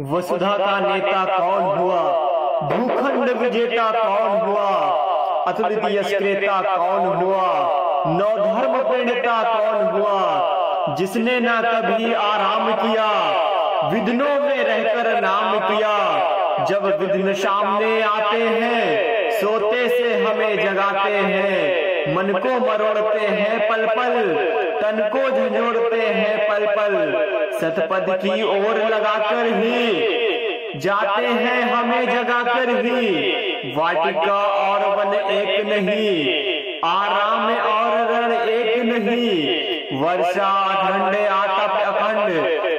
वसुधा का नेता कौन हुआ? भूखंड विजेता कौन हुआ? अतुलित क्रेता कौन हुआ? नौ धर्म प्रणेता कौन हुआ? जिसने न कभी आराम किया विघ्नों में रहकर नाम किया जब विघ्न सामने आते हैं, सोते से हमें जगाते हैं, मन को मरोड़ते हैं पल पल तन को झंझोड़ते हैं पल पल। सतपद की ओर लगाकर ही जाते हैं हमें जगाकर ही। वाटिका और वन एक नहीं, आराम और रण एक नहीं। वर्षा ठंड आतप अखंड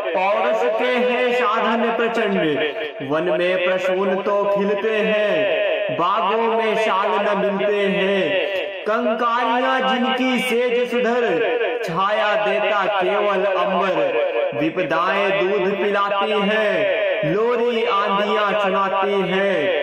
पौरुष के हैं साधन प्रचंड। वन में प्रसून तो खिलते हैं, बागों में शाल न मिलते हैं। कंकारियाँ जिनकी सेज सुधर छाया देता केवल अंबर। विपदाएँ दूध पिलाती है, लोरी आंधियाँ सुनाती है।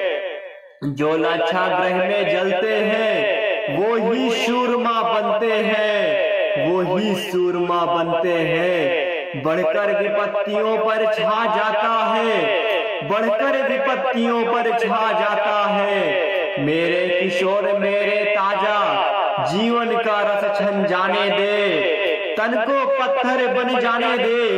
जो लाछा ग्रह में जलते हैं, वो ही सूरमा बनते हैं। वो ही सूरमा बनते हैं। बढ़कर विपत्तियों पर छा जाता है। बढ़कर विपत्तियों पर छा जाता है। मेरे किशोर, मेरे ताज़ा जीवन का रस छन जाने दे। तन को पत्थर बन जाने दे।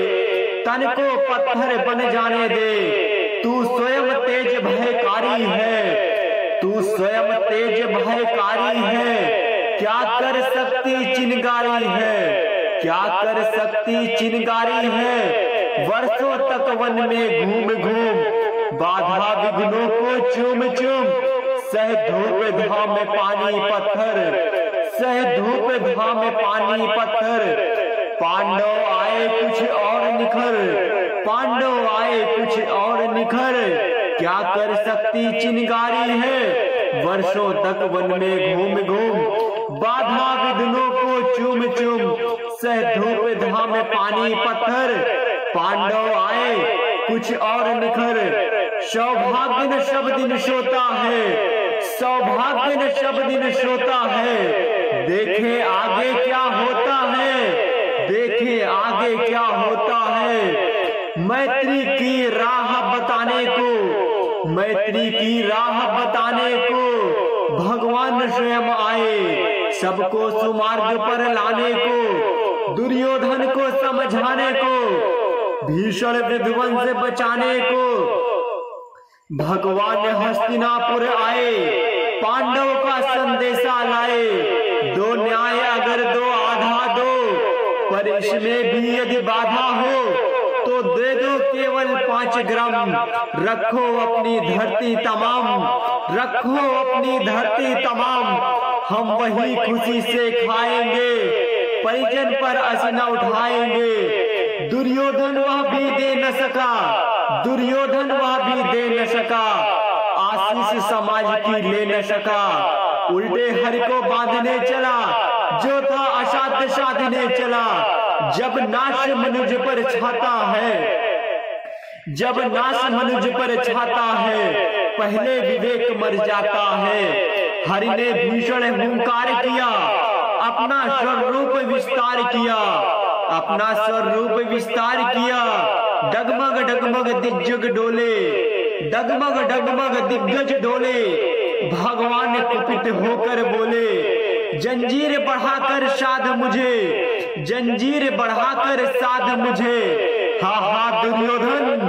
तन को पत्थर बन जाने दे। तू स्वयं तेज भयकारी है। तू स्वयं तेज भयकारी है। क्या कर सकती चिनगारी है? क्या कर सकती चिनगारी है? वर्षों तक वन में घूम घूम। बाधा विघ्नों को चुम चुम। सह धूप धाम में पानी पत्थर। सह धूप धाम में पानी पत्थर। पांडव आए कुछ और निखर। पांडव आए कुछ और निखर। क्या कर सकती चिनगारी है? वर्षों तक वन में घूम घूम। बाधा विघ्नों को चुम चुम। सह धूप धाम में पानी पत्थर। पांडव आए कुछ और निखर। सौभाग्य दिन सोता है। सौभाग्य दिन सोता है, देखे आगे क्या होता है, देखे आगे क्या होता है। मैत्री की राह बताने को, मैत्री की राह बताने को भगवान स्वयं आए, सबको सुमार्ग पर लाने को, दुर्योधन को समझाने को, भीषण विध्वंस बचाने को भगवान हस्तिनापुर आए, पांडव का संदेशा लाए। दो न्याय अगर दो आधा दो, पर इसमें भी यदि बाधा हो तो दे दो केवल पाँच ग्राम। रखो अपनी धरती तमाम, रखो अपनी धरती तमाम। हम वही खुशी से खाएँगे, परिजन पर असना उठाएँगे। दुर्योधन वह भी दे न सका। दुर्योधन वह भी दे न सका। आशीष समाज की ले न सका। उल्टे हर को बांधने चला। जो था असाध्य साधने चला। जब नाश मनुज पर छाता है, जब नाश मनुज पर छाता है, पहले विवेक मर जाता है। हरि ने भीषण हुंकार किया, अपना स्वरूप विस्तार किया। अपना स्वरूप विस्तार किया। डगमग डगमग, दिग्गज डोले। डगमग डगमग, दिग्गज डोले। भगवान कुपित होकर बोले, जंजीर बढ़ाकर साध मुझे। जंजीर बढ़ाकर साध मुझे। हा हा, दुर्योधन।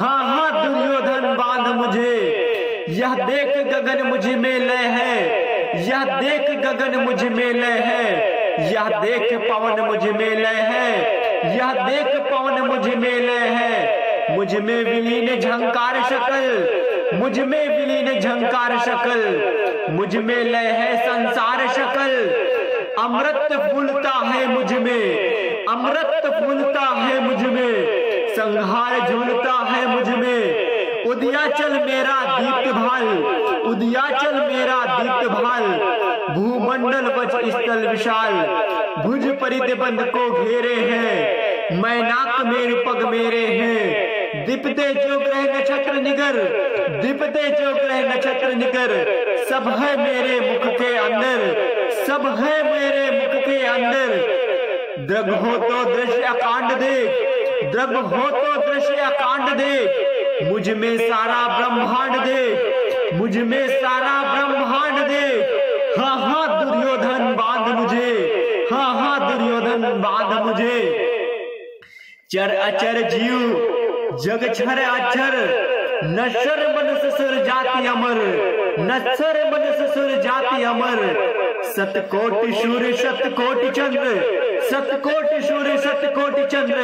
हा हा, दुर्योधन, बाँध मुझे। यह देख गगन मुझमें लय है। यह देख गगन मुझमें लय है। यह देख पवन मुझमें लय है। यह देख पवन मुझमें लय है। मुझमें विलीन झंकार शकल। मुझमें विलीन झंकार शकल। मुझमें लय है संसार शकल। अमृत फूलता है मुझमें। अमृत फूलता है मुझमें। संहार झूलता है मुझमें। उदयाचल मेरा दीप्त भाल उदयाचल मेरा दीप्त भाल भूमंडल वच स्थल विशाल, भुज परिबंध को घेरे हैं। मैनाक मेरु पग मेरे हैं। दीपते जो ग्रह नक्षत्र निगर, दीपते जो ग्रह नक्षत्र निगर, सब है मेरे मुख के अंदर, सब है मेरे मुख के अंदर। द्रग हो तो दृश्य अकांड देख, द्रग हो तो दृश्य अकांड देख। मुझमें सारा ब्रह्मांड दे मुझमें सारा ब्रह्मांड दे मुझे। हाँ हाँ दुर्योधन बाँध मुझे। चर अचर जीव, जग छर अचर नश्वर मनस सुर जाति अमर नश्वर मनस सुर जाति अमर। सतकोटि सूर्य, सतकोटि चंद्र, सतकोटि सूर्य, सतकोटि चंद्र,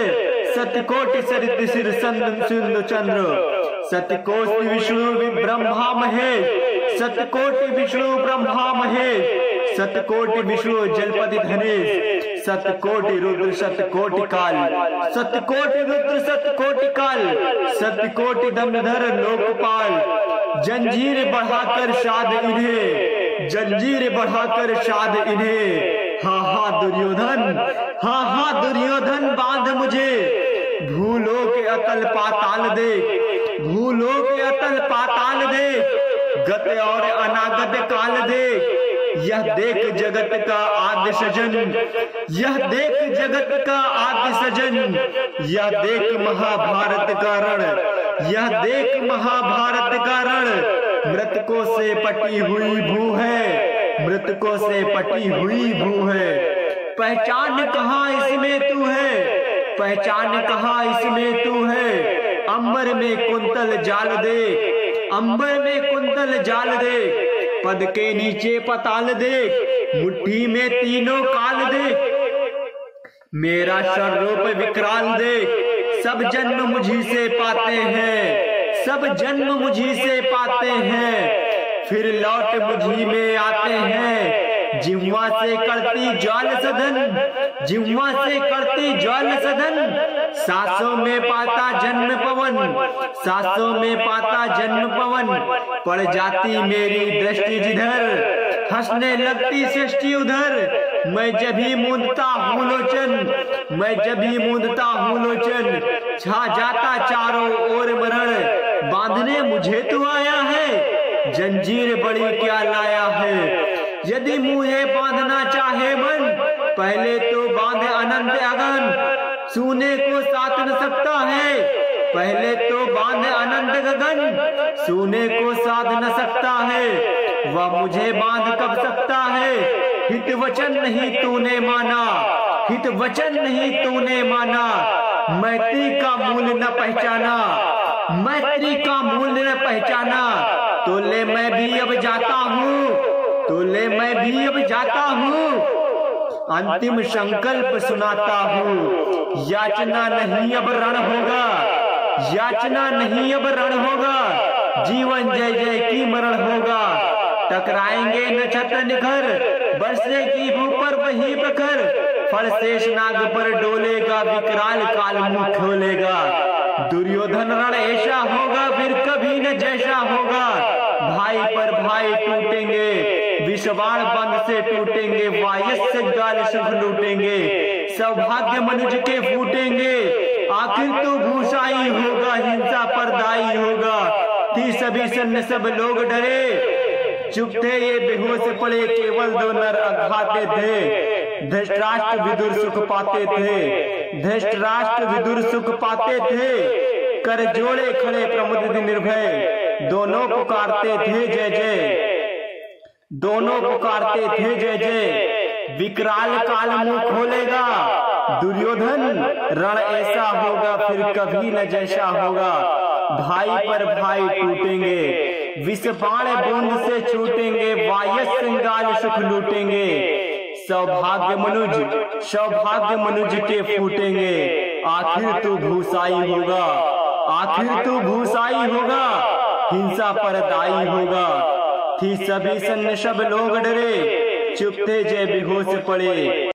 सतकोटि सरित सिर संदन सिंधु चंद्र। सतकोटि विष्णु ब्रह्मा महेश, सतकोटि विष्णु ब्रह्मा महेश सतकोटि विष्णु जलपति धनेश, सतकोटि रुद्र, सतकोटि काल। सतकोटि रुद्र, सतकोटि काल। सतकोटि दमधर लोकपाल। जंजीर बढ़ाकर शाद इन्हें। जंजीर बढ़ाकर शाद इन्हें। हा हा, दुर्योधन। हा हा, दुर्योधन, बाँध मुझे। भूलो के अतल पाताल दे। भूलो के अतल पाताल दे। गत और अनागत काल दे। यह देख जगत का आद्य सजन। यह देख जगत का आद्य सजन। यह देख महाभारत का रण। यह देख महाभारत का रण। मृतकों से पटी हुई भू है। मृतकों से पटी हुई भू है। पहचान कहा इसमें तू है? पहचान कहा इसमें तू है? अंबर में कुंतल जाल दे। अंबर में कुंतल जाल दे। पद के नीचे पताल दे, मुट्ठी में तीनों काल दे। मेरा स्वरूप विकराल दे, सब जन्म मुझी से पाते हैं, सब जन्म मुझी से पाते हैं, फिर लौट मुझी में आते हैं जिम्वा से करती ज्वाल सदन जिम्वा से करती ज्वाल सदन। सासों में पाता जन्म पवन, सासों में पाता जन्म पवन। पड़ जाती मेरी दृष्टि जिधर, हंसने लगती सृष्टि उधर। मैं जब ही मूंदता हूँ लोचन, मैं जब ही मूंदता हूँ लोचन। छा जाता चारों ओर मरण, बांधने मुझे तो आया है। जंजीर बड़ी क्या लाया है यदि मुझे बांधना चाहे मन, पहले तो बांधे अनंत अगन। सुने को साथ न सकता है, पहले तो बांधे अनंत गगन। सोने को साध न सकता है, वह मुझे बाँध कब सकता है? हित वचन नहीं तूने माना, हित वचन नहीं तूने माना। मैत्री का मूल्य न पहचाना, मैत्री का मूल्य न पहचाना। तो ले मैं भी अब जाता हूँ तो ले मैं भी अब जाता हूँ। अंतिम संकल्प सुनाता हूँ। याचना नहीं अब रण होगा। याचना नहीं अब रण होगा। जीवन जय जय की मरण होगा। टकराएँगे नक्षत्र निखर। बरसे की ऊपर वही प्रखर। फल शेष नाग पर डोलेगा। विकराल काल मुख खोलेगा। दुर्योधन रण ऐसा होगा। फिर कभी न जैसा होगा। भाई पर भाई टूटेंगे। विषवाण बंद से टूटेंगे, वायस से गाल सुख लूटेंगे, सौभाग्य मनुज के फूटेंगे। आखिर तो भूसाई होगा, हिंसा परदाई होगा। थी सभी सन्न सब लोग डरे। चुप थे ये, बेहोश पड़े, केवल दो नर अघाते थे। धृष्टराष्ट्र विदुर सुख पाते थे। धृष्टराष्ट्र विदुर सुख पाते थे। कर जोड़े खड़े प्रमुद निर्भय। दोनों पुकारते थे जय जय। दोनों पुकारते थे जय जय। विकराल काल मुँह खोलेगा। दुर्योधन रण ऐसा होगा फिर कभी न जैसा होगा। भाई पर भाई टूटेंगे। विष बाण बूंद से छूटेंगे। वायस सिंगाल सुख लूटेंगे। सौभाग्य मनुज सौभाग्य मनुज के फूटेंगे। आखिर तू भूसाई होगा। आखिर तू भूसाई होगा। हिंसा पर दाई होगा। थी सभी सन्न सब लोग डरे। चुप थे जय बेहोश पड़े।